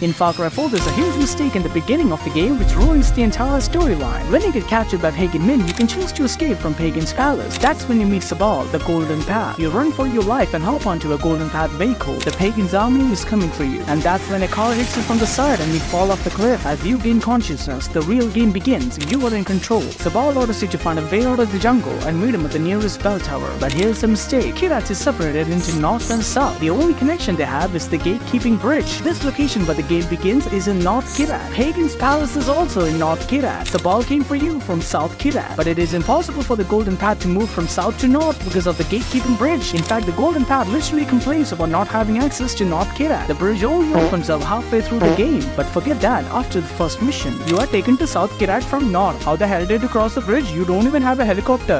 In Far Cry 4, there's a huge mistake in the beginning of the game which ruins the entire storyline. When you get captured by Pagan Min, you can choose to escape from Pagan's palace. That's when you meet Sabal, the Golden Path. You run for your life and hop onto a Golden Path vehicle. The Pagan's army is coming for you. And that's when a car hits you from the side and you fall off the cliff. As you gain consciousness, the real game begins. You are in control. Sabal orders you to find a way out of the jungle and meet him at the nearest bell tower. But here's a mistake. Kyrat is separated into north and south. The only connection they have is the gatekeeping bridge. This location where the game begins is in North Kyrat. Pagan's palace is also in North Kyrat. The ball came for you from South Kyrat. But it is impossible for the Golden Path to move from south to north because of the gatekeeping bridge. In fact, the Golden Path literally complains about not having access to North Kyrat. The bridge only opens up halfway through the game. But forget that, after the first mission, you are taken to South Kyrat from north. How the hell did you cross the bridge? You don't even have a helicopter.